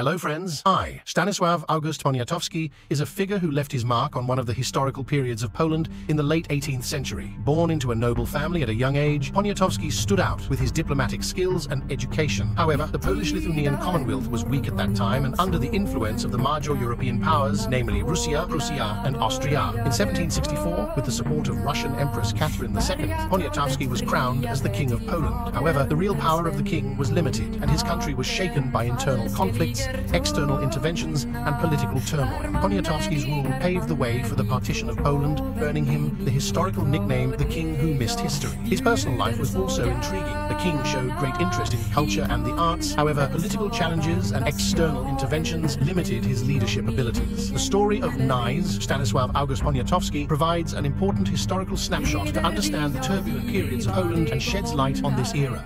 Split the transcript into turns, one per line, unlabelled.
Hello friends, I, Stanisław August Poniatowski, is a figure who left his mark on one of the historical periods of Poland in the late 18th century. Born into a noble family at a young age, Poniatowski stood out with his diplomatic skills and education. However, the Polish-Lithuanian Commonwealth was weak at that time and under the influence of the major European powers, namely Russia, Prussia and Austria. In 1764, with the support of Russian Empress Catherine II, Poniatowski was crowned as the King of Poland. However, the real power of the king was limited and his country was shaken by internal conflicts external interventions, and political turmoil. Poniatowski's rule paved the way for the partition of Poland, earning him the historical nickname the King Who Missed History. His personal life was also intriguing. The king showed great interest in culture and the arts, however, political challenges and external interventions limited his leadership abilities. The story of Knies, Stanisław August Poniatowski, provides an important historical snapshot to understand the turbulent periods of Poland and sheds light on this era.